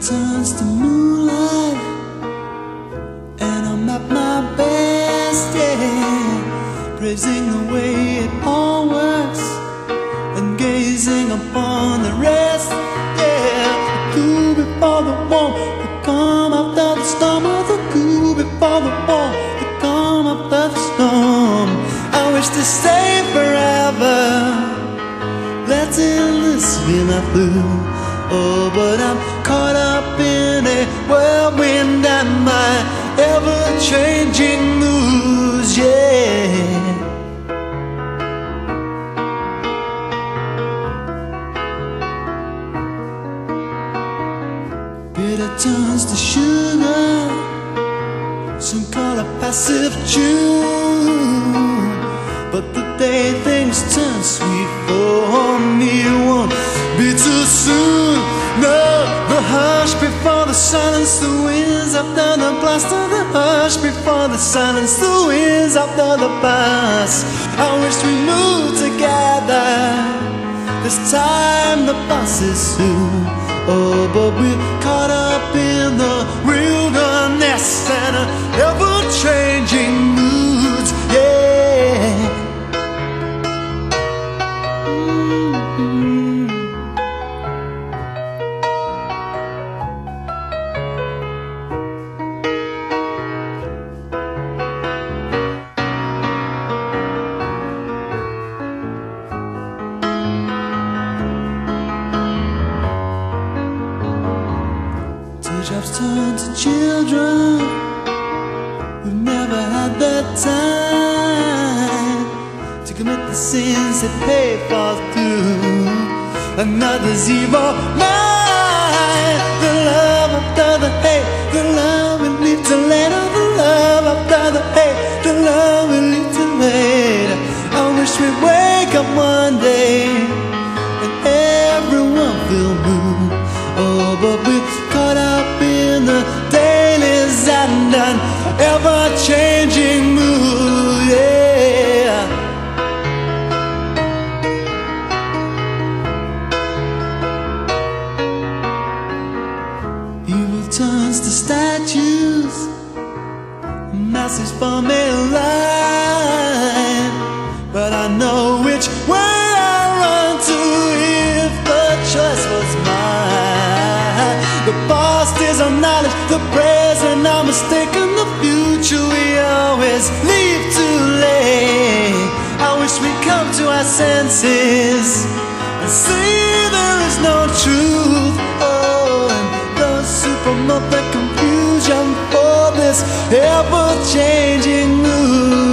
turns to moonlight And I'm at my best, yeah. Praising the way it all works And gazing upon the rest, yeah. The cool before the warm The calm after the storm oh, The cool before the warm The calm after the storm. I wish to stay forever Letting this feel I Oh, but I'm caught up whirlwind and my ever-changing moods, yeah. Bitter turns to sugar, some call it passive tune. But the day things turn sweet for hush before the silence, the winds after the blast of the hush before the silence, the winds after the blast. I wish we moved together. This time the bus is soon. Oh, but we're caught up in the wilderness and ever-changing Teardrops turn to children who've never had the time to commit the sins they pay for through another's evil mind. The love after the hate, the love we leave to later. The love after the hate, the love we leave to later. I wish we'd wake up one day and everyone feel blue. Oh, but we're masses form a line. But I know which way I run to if the choice was mine. The past is our knowledge, the present our mistaken, the future we always leave too late. I wish we'd come to our senses and see this ever changing mood.